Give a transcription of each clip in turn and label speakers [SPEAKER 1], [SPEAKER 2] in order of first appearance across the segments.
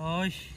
[SPEAKER 1] Oxi.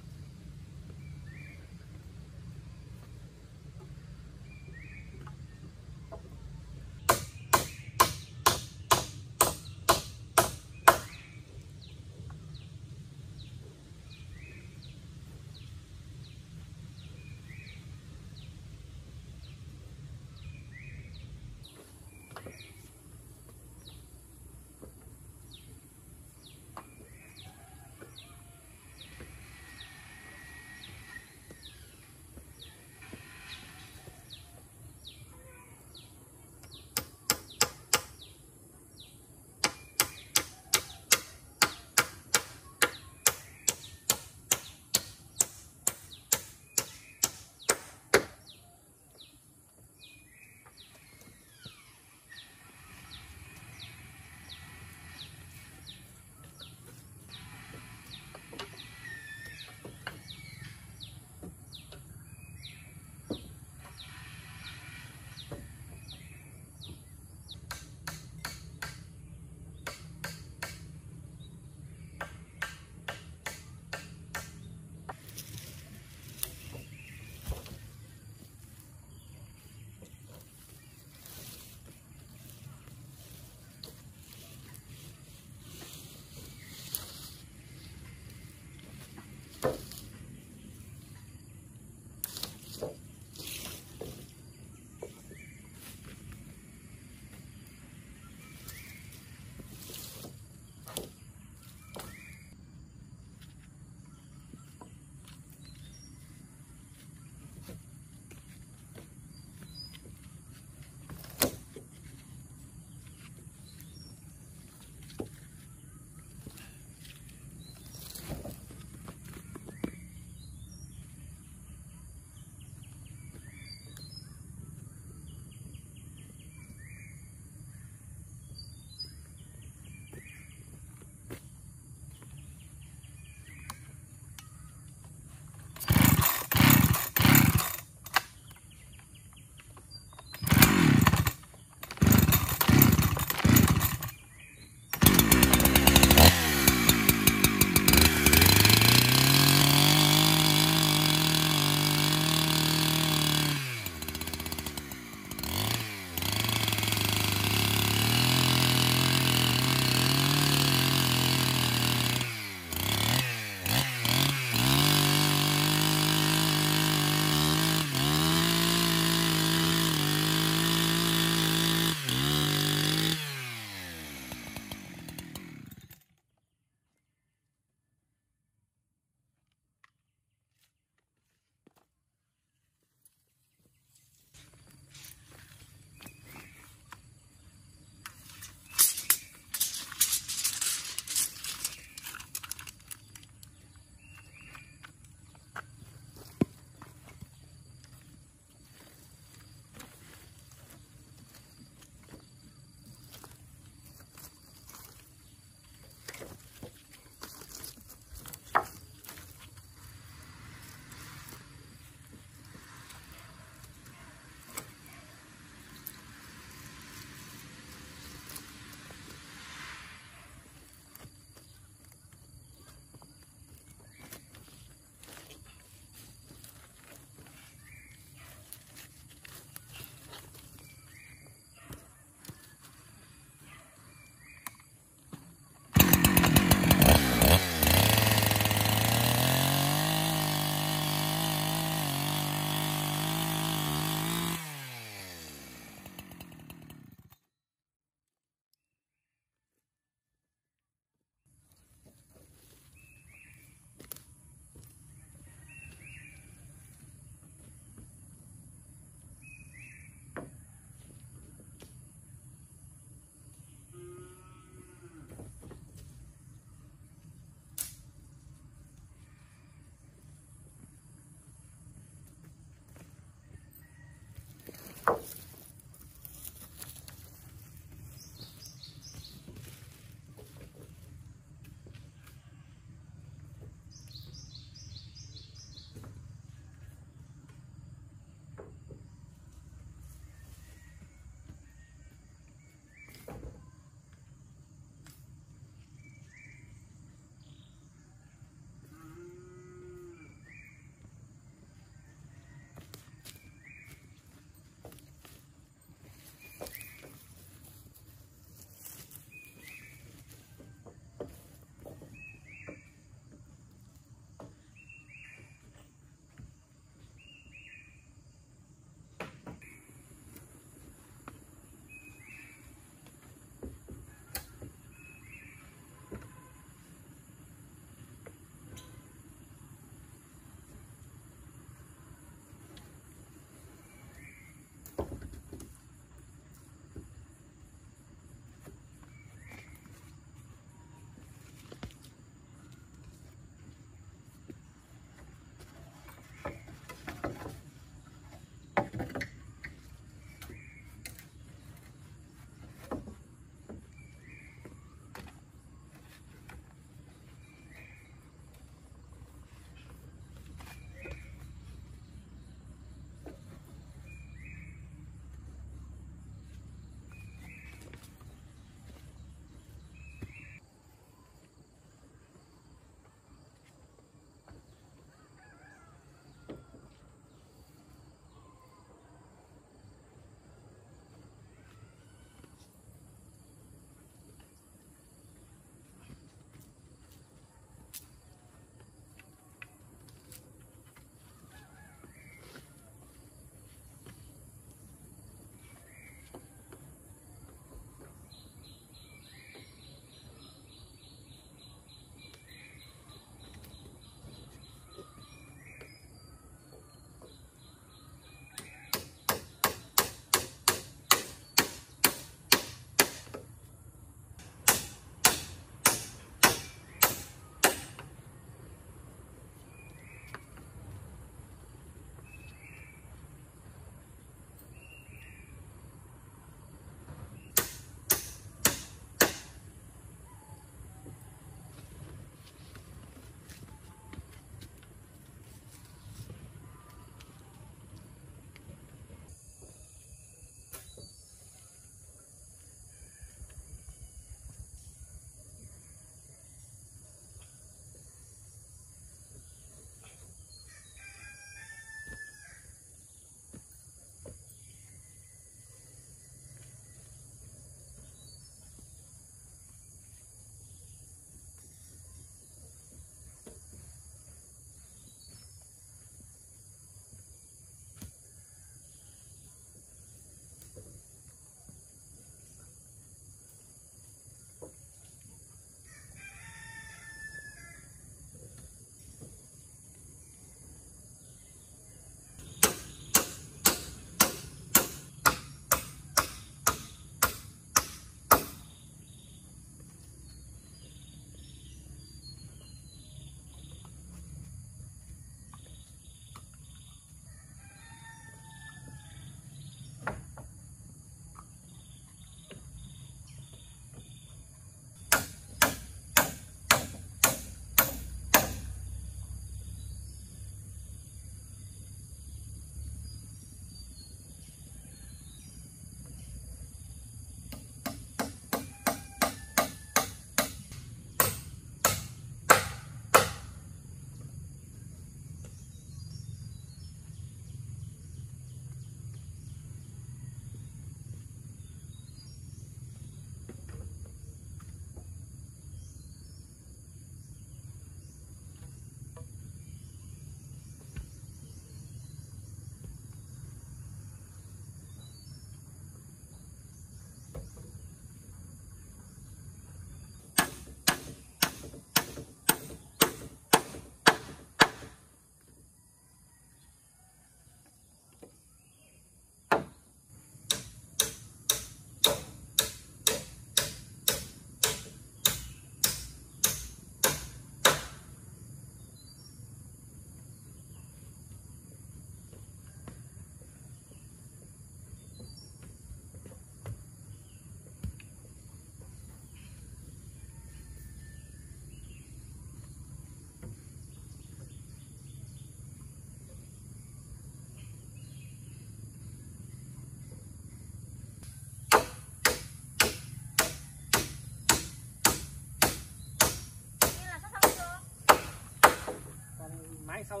[SPEAKER 1] Sau.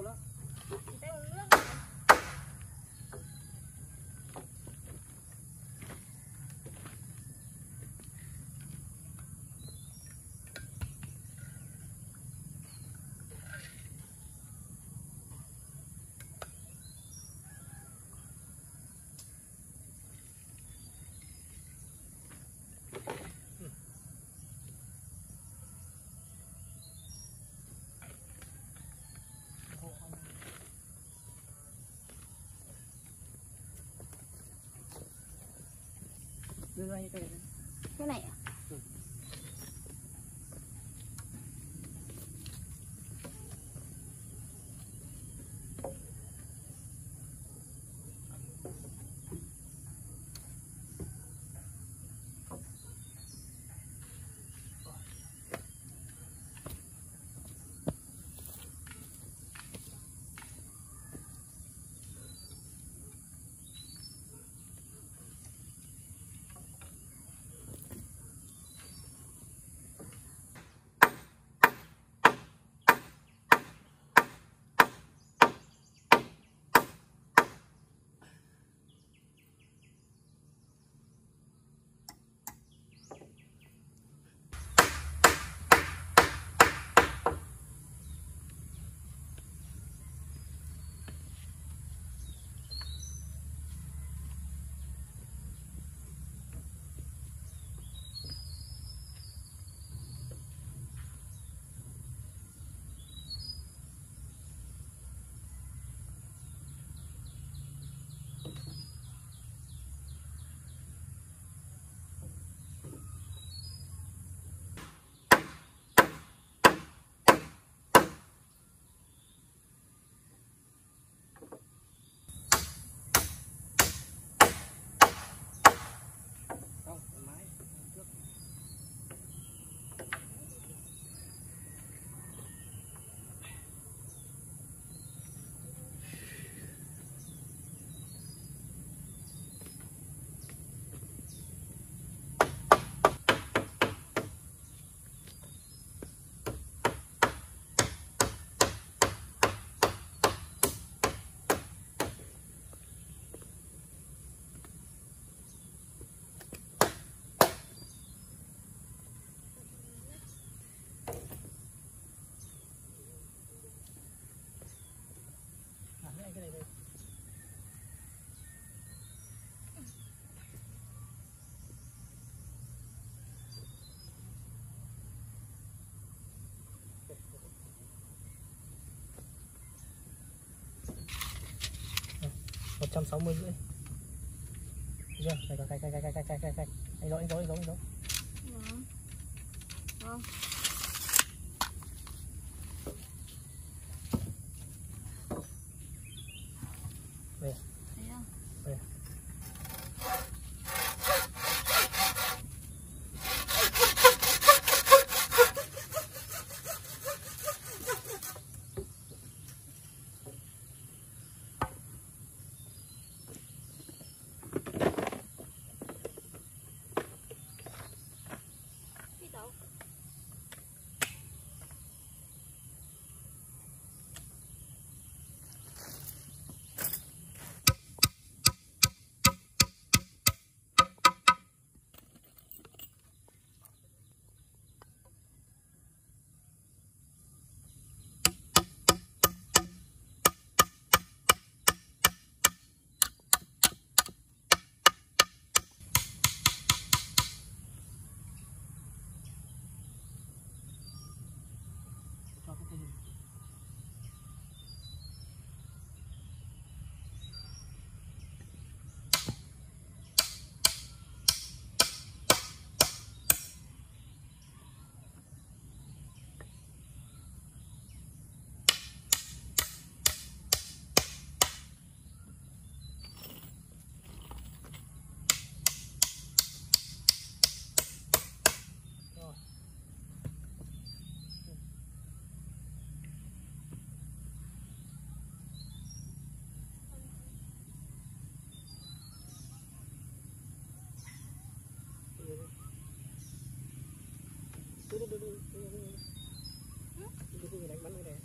[SPEAKER 1] Đưa ra như thế này
[SPEAKER 2] Cái này à?
[SPEAKER 1] 160 rưỡi. Chưa? Này còn cái, cái, cái, cái, cái, cái, cái, anh giấu anh giấu anh giấu anh giấu không
[SPEAKER 2] vâng. vâng.
[SPEAKER 1] Cứ
[SPEAKER 2] đi đi
[SPEAKER 1] đi. Cứ đi đánh bắn cái này.